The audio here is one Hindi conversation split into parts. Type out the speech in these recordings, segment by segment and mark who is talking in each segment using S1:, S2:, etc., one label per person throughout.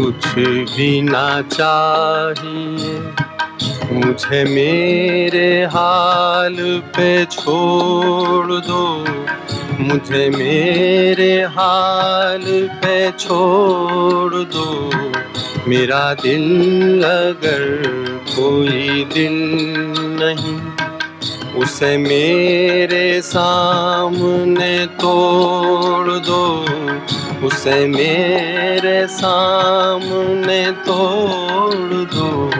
S1: कुछ भी ना चाहिए। मुझे मेरे हाल पे छोड़ दो। मुझे मेरे हाल पे छोड़ दो। मेरा दिल अगर कोई दिल नहीं, उसे मेरे सामने तोड़ दो। उसे मेरे सामने तोड़ दो।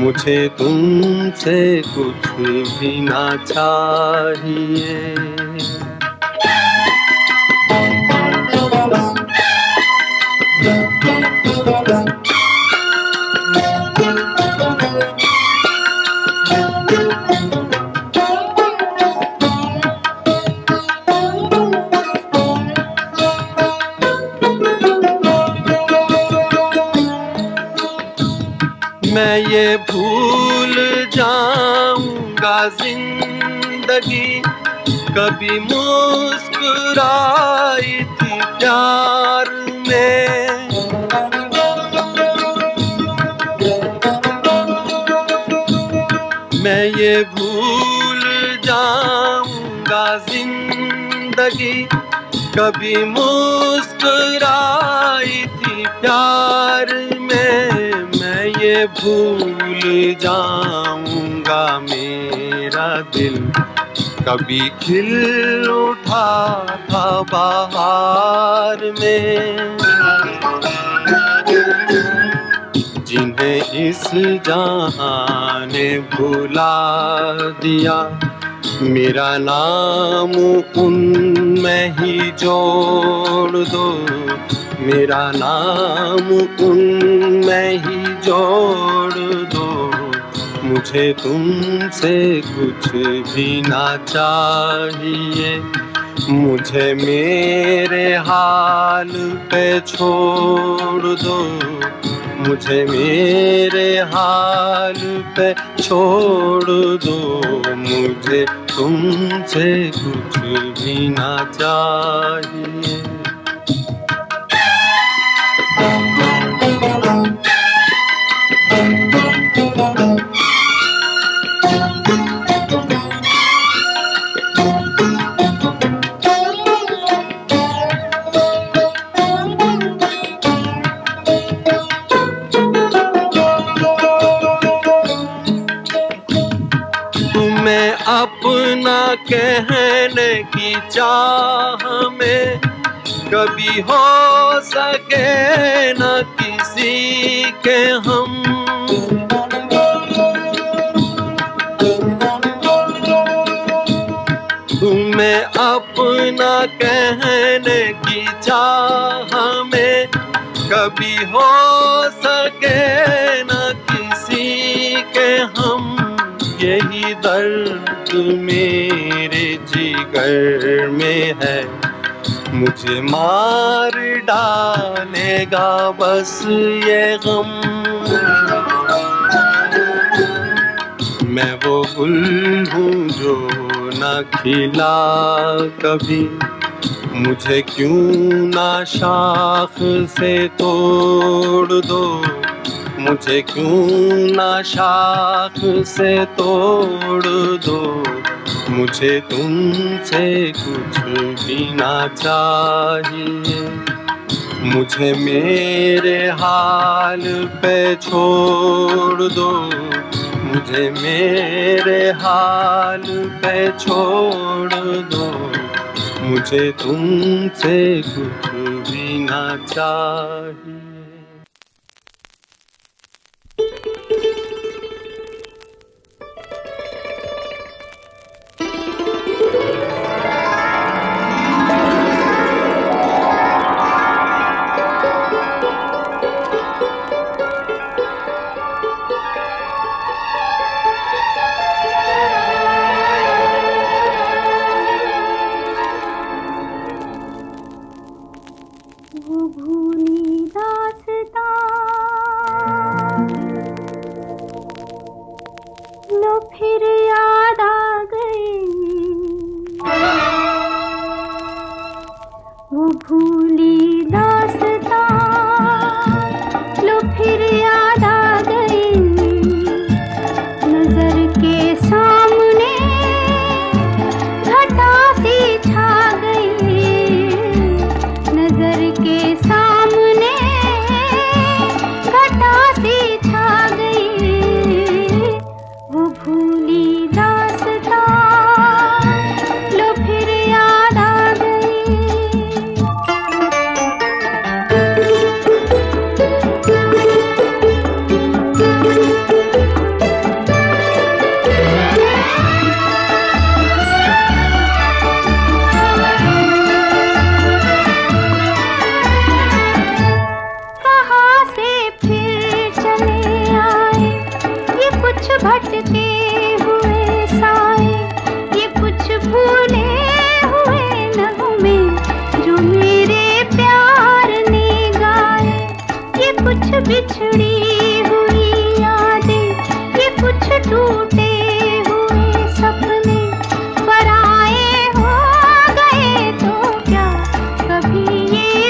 S1: मुझे तुमसे कुछ भी ना चाहिए। ये भूल जाऊँगा ज़िंदगी। कभी मुस्कुराई थी प्यार में। मैं ये भूल जाऊँगा ज़िंदगी। कभी मुस्कुराई थी प्यार में मैं। ये भूल जाऊँगा मेरा दिल। कभी खिल उठा था बाहर में। जिन्हें इस जहाँ ने भुला दिया, मेरा नाम उनमें ही जोड़ दो। मेरा नाम उनमें ही जोड़ दो। मुझे तुमसे कुछ भी ना चाहिए। मुझे मेरे हाल पे छोड़ दो। मुझे मेरे हाल पे छोड़ दो। मुझे तुमसे कुछ भी ना चाहिए। कहने की चाह में कभी हो सके न किसी के हम। तुम्हें अपना कहने की चाह में कभी हो सके न किसी के हम। यही दर्द मेरे जिगर में है। मुझे मार डालेगा बस ये गम। मैं वो गुल हूँ जो न खिला कभी। मुझे क्यों ना शाख से तोड़ दो? मुझे क्यों ना शाख से तोड़ दो? मुझे तुमसे कुछ भी ना चाहिए। मुझे मेरे हाल पे छोड़ दो। मुझे मेरे हाल पे छोड़ दो। मुझे तुमसे कुछ भी ना चाहिए।
S2: वो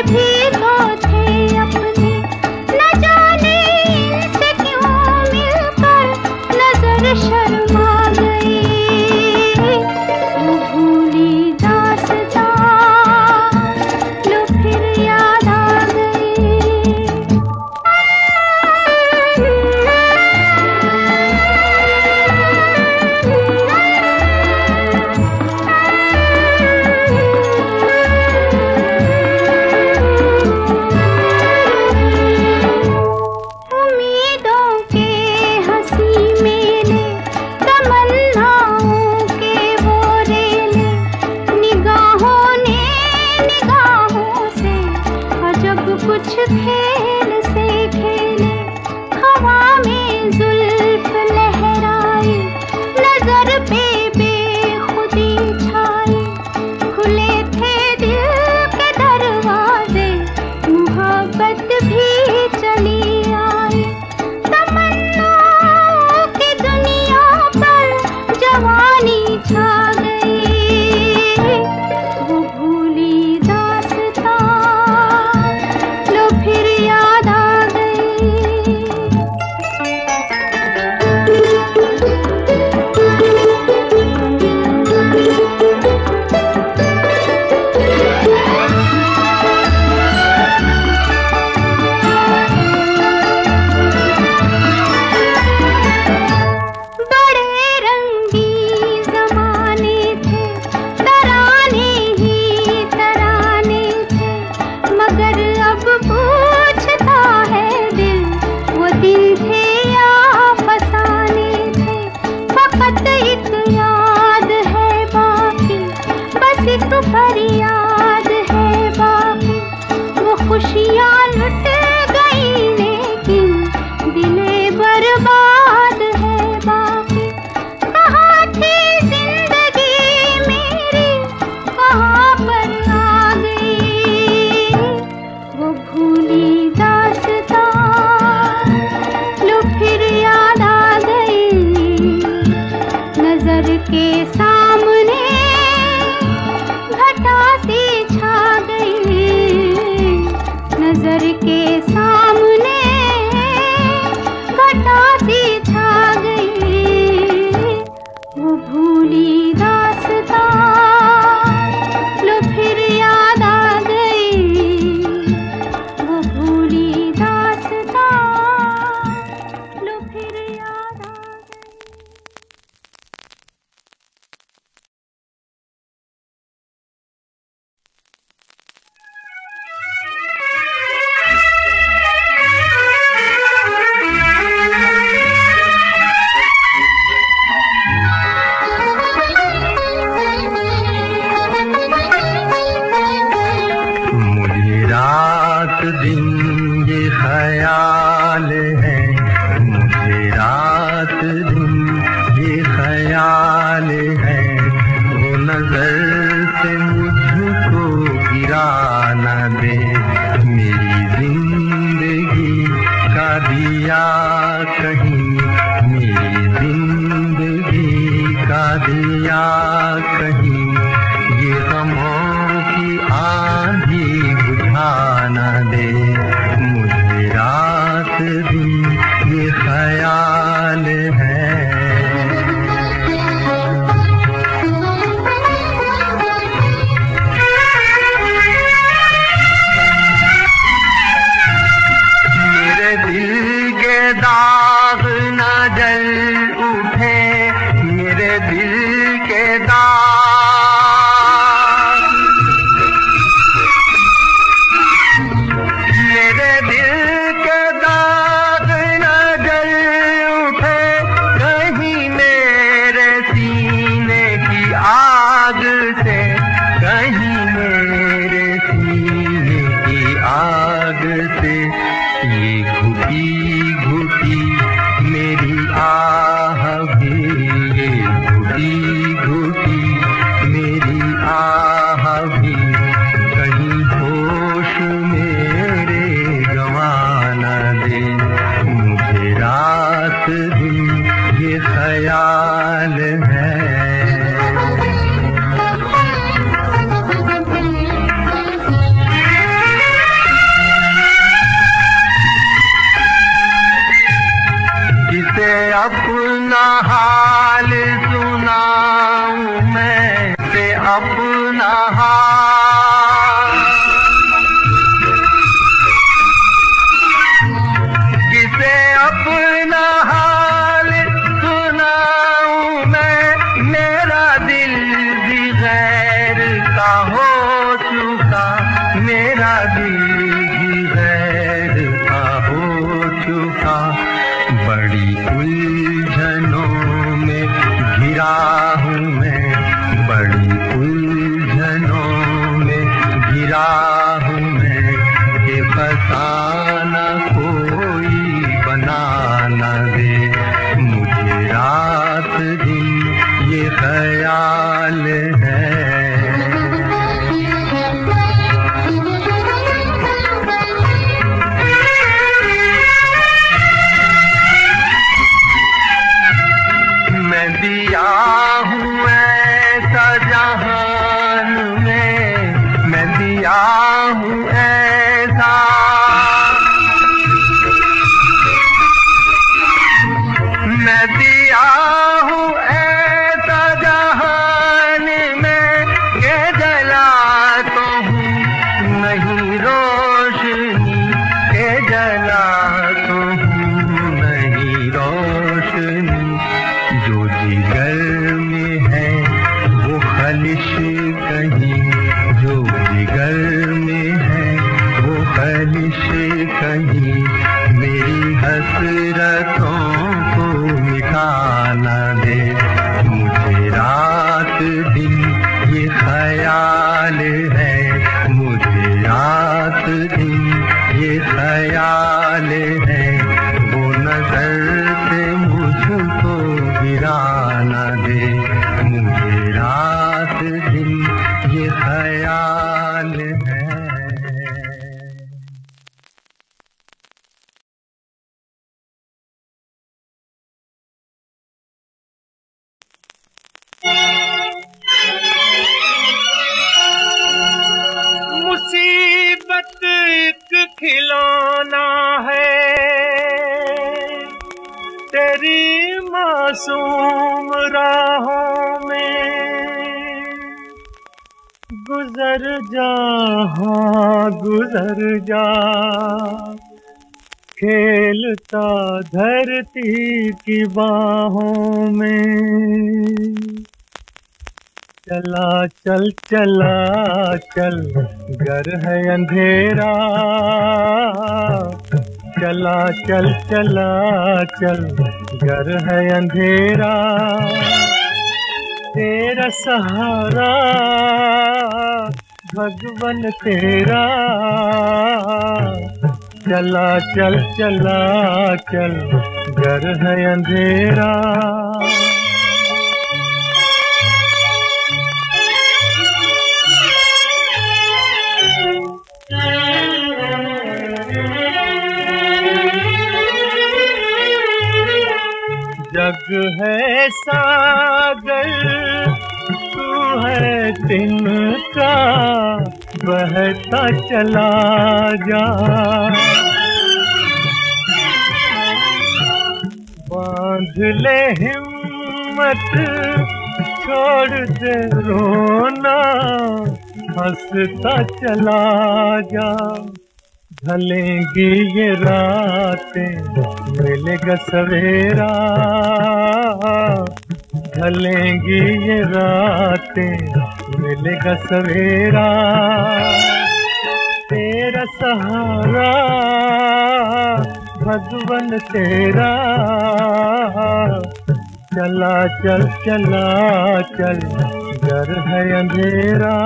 S1: बैठे जहान में मैं दिया हूँ
S3: गुजर जा हाँ गुजर जा। खेलता धरती की बाहों में। चला चल चला चल, घर है अंधेरा। चला चल चला चल, घर है अंधेरा। तेरा सहारा भगवन तेरा। चला चल चला चल घर है अंधेरा। जग है सागर। है तिनका बहता चला जा। बाँध ले हिम्मत, छोड़ दे रोना, हंसता चला जा। ढलेंगी ये रातें, मिलेगा सवेरा। ढलेंगी ये रातें मिलेगा सवेरा। तेरा सहारा, भगवन तेरा। चला चल चला चल, घर है अंधेरा।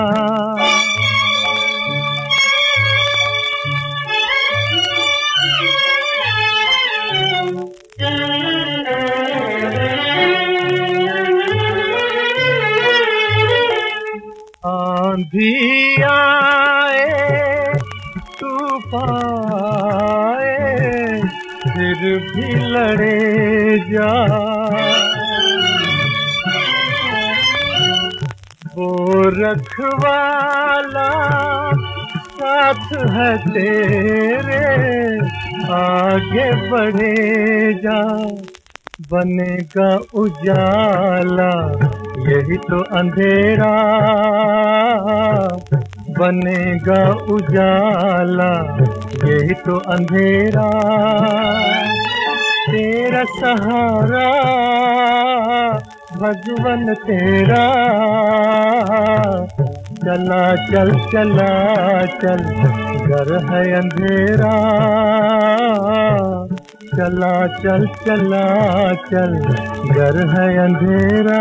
S3: भी आए तूफाए फिर भी लड़े जा।
S1: वो रखवाला साथ है तेरे, आगे बढ़े जा, बनेगा उजाला। यही तो अंधेरा बनेगा उजाला। यही तो अंधेरा। तेरा सहारा, भगवन तेरा। चला चल चला चल, घर है अंधेरा। चला चल चला चल। घर है अंधेरा।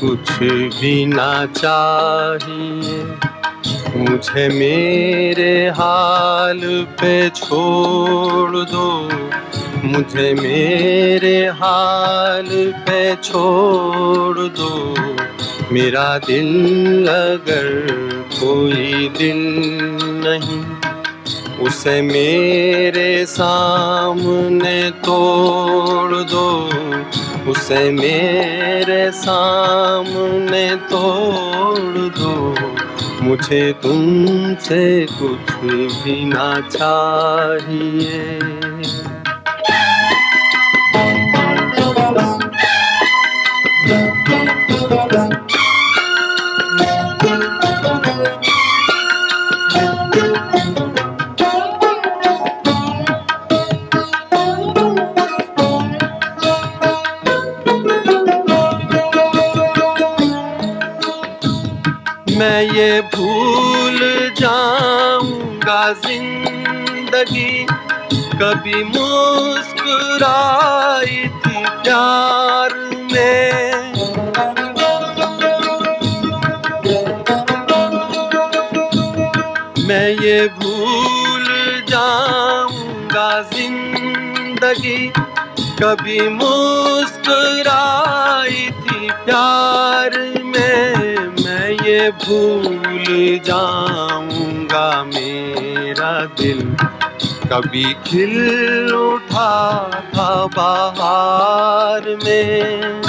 S1: कुछ भी ना चाहिए। मुझे मेरे हाल पे छोड़ दो। मुझे मेरे हाल पे छोड़ दो। मेरा दिल अगर कोई दिल नहीं, उसे मेरे सामने तोड़ दो। उसे मेरे सामने तोड़ दो। मुझे तुमसे कुछ भी ना चाहिए। ये भूल जाऊँगा ज़िंदगी। कभी मुस्कुराई थी प्यार में। मैं ये भूल जाऊँगा ज़िंदगी। कभी मुस्कुराई थी प्यार में। ये भूल जाऊँगा मेरा दिल। कभी खिल उठा था बाहर में।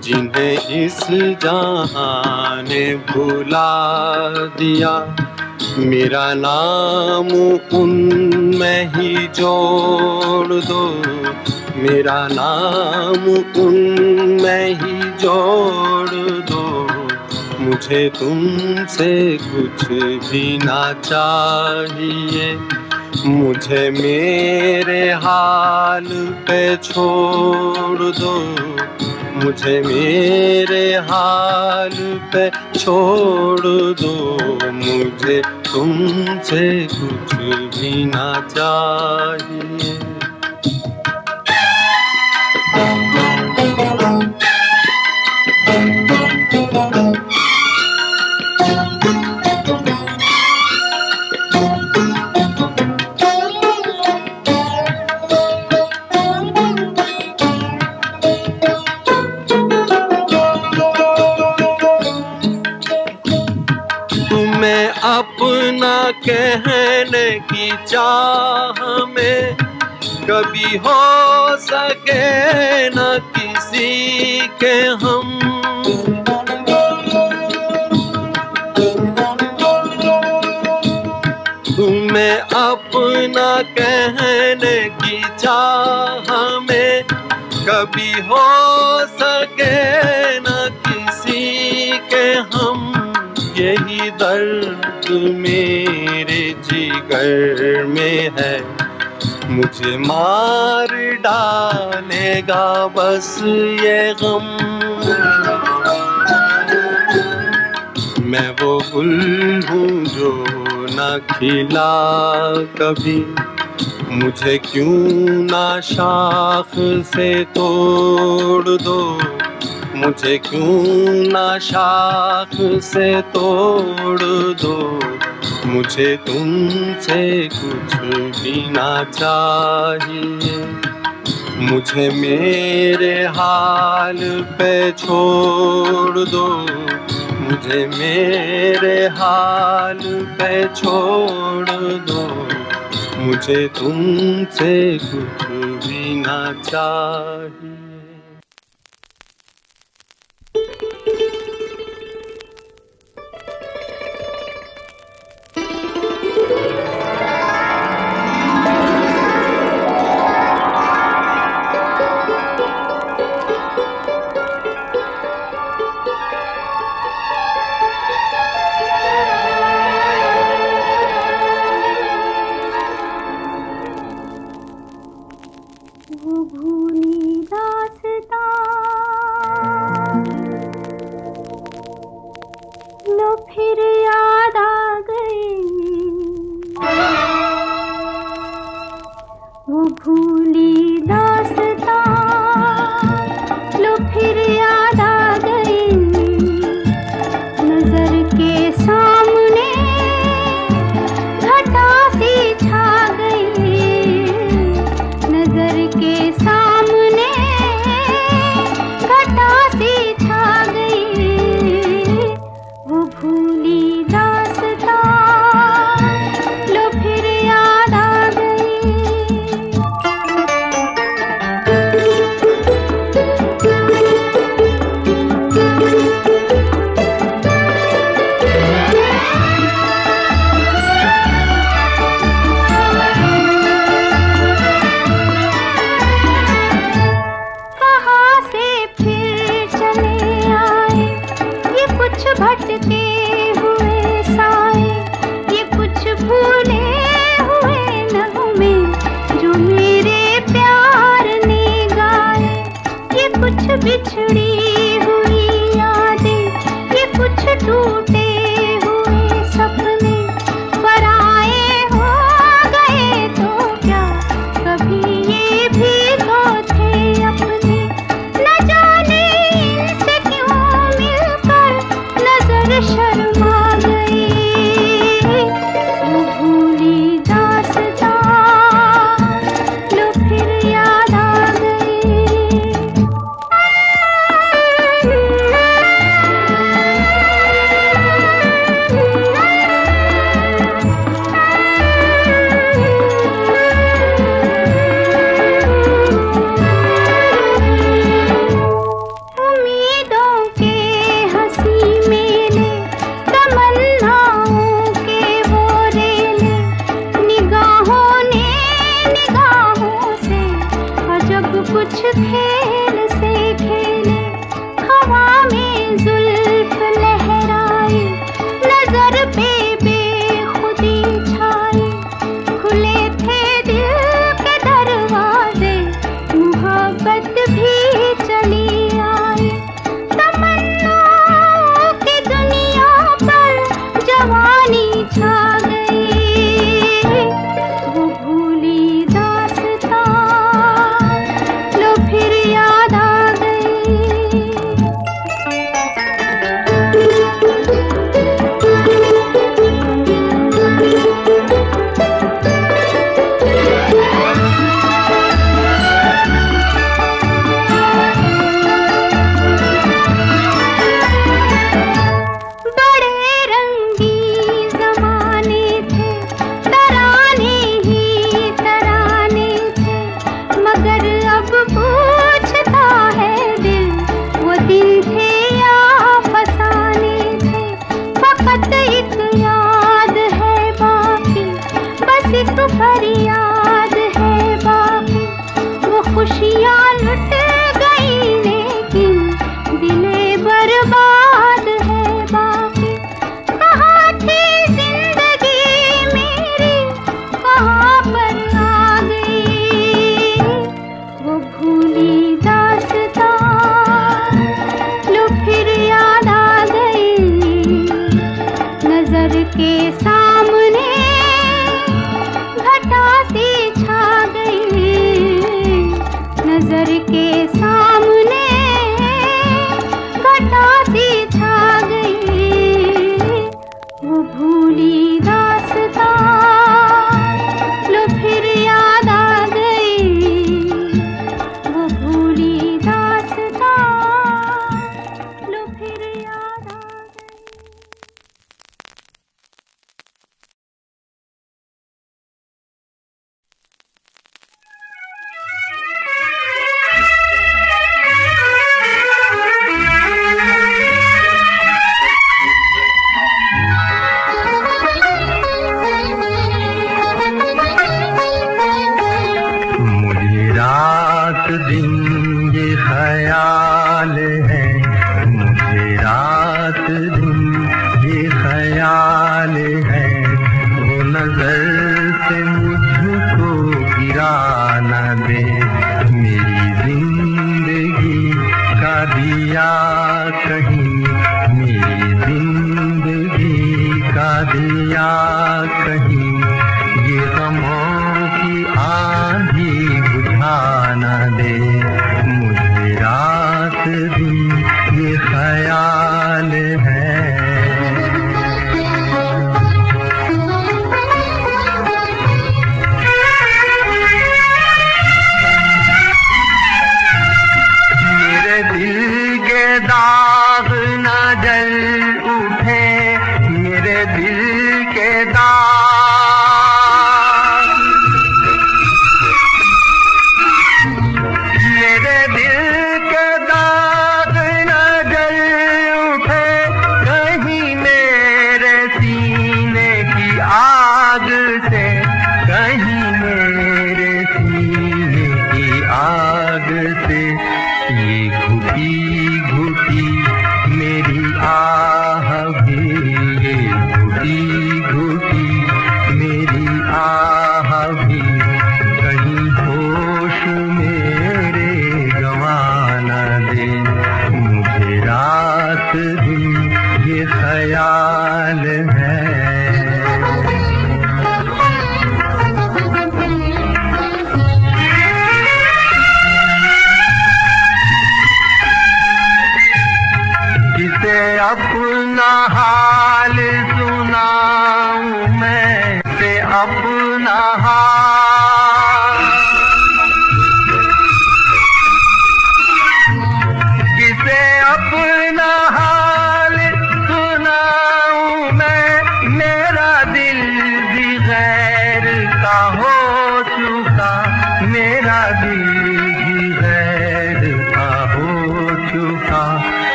S1: जिन्हें इस जहाँ ने भुला दिया, मेरा नाम उनमें ही जोड़ दो। मेरा नाम उनमें ही जोड़ दो। मुझे तुमसे कुछ भी ना चाहिए। मुझे मेरे हाल पे छोड़ दो। मुझे मेरे हाल पे छोड़ दो। मुझे तुमसे कुछ भी ना चाहिए। कहने की चाह में कभी हो सके न किसी के हम। तुम्हें अपना कहने की चाह में कभी हो सके न किसी के हम। यही दर्द मेरे जिगर में है। मुझे मार डालेगा बस ये गम। मैं वो गुल हूँ जो न खिला कभी। मुझे क्यों ना शाख से तोड़ दो? मुझे क्यों ना शाख से तोड़ दो? मुझे तुमसे कुछ भी ना चाहिए। मुझे मेरे हाल पे छोड़ दो। मुझे मेरे हाल पे छोड़ दो। मुझे तुमसे कुछ भी ना चाहिए।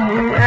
S4: हूँ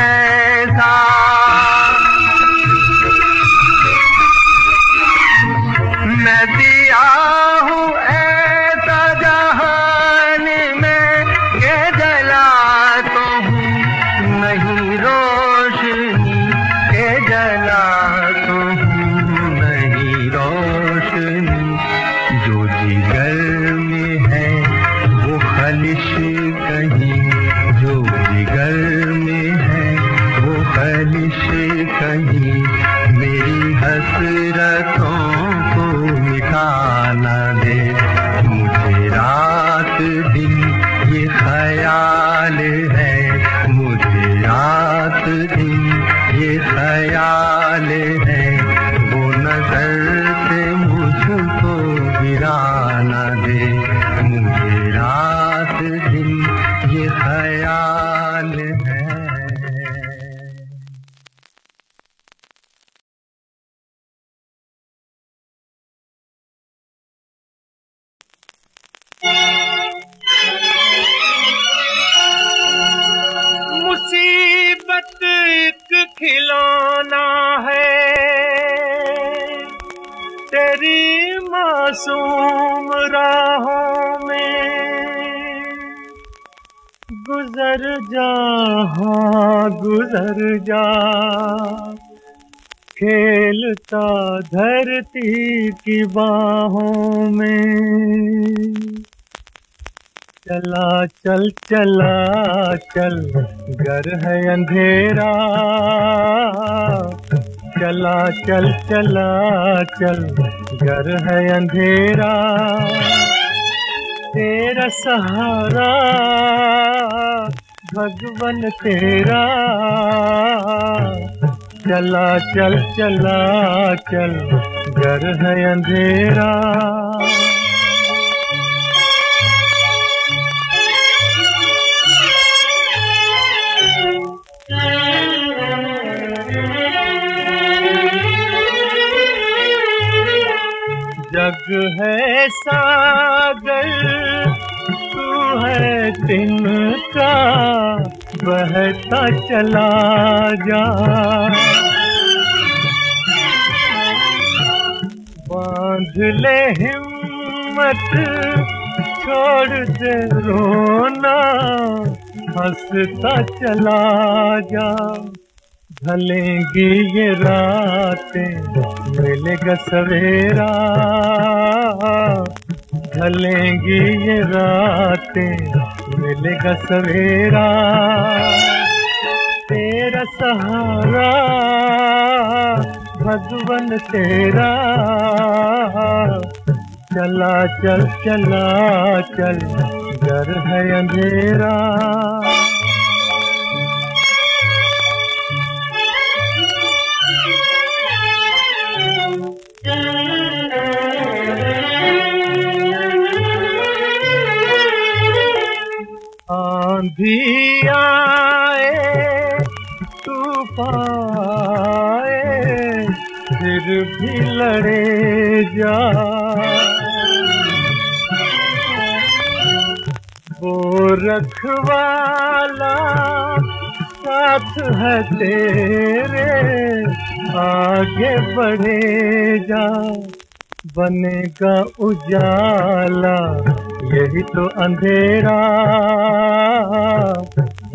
S4: हाँ
S1: गुजर जा? खेलता धरती की बाहों में। चला चल चला चल, घर है अंधेरा। चला चल चला चल, घर है अंधेरा। तेरा सहारा भगवन तेरा। चला चल चला चल घर है अंधेरा। जग है सागर है तिनका बहता चला जा। बाँध ले हिम्मत, छोड़ दे रोना, हंसता चला जा। ढलेंगी ये रातें, मिलेगा सवेरा। ढलेंगी ये रातें, मिलेगा सवेरा। तेरा सहारा, भगवन तेरा। चला चल चला चल, घर है अंधेरा। आंधी आए तूफ़ान पाए, फिर भी लड़े जा। वो रखवाला साथ है तेरे, आगे बढ़े जा, बनेगा उजाला। यही तो अंधेरा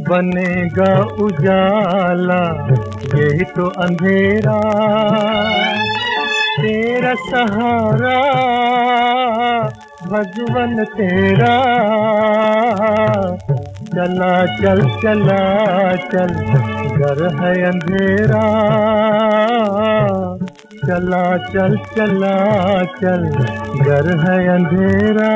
S1: बनेगा उजाला, यही तो अंधेरा। तेरा सहारा, भगवन तेरा। चला चल चला चल, घर है अंधेरा। चला चल चला चल। घर है अंधेरा।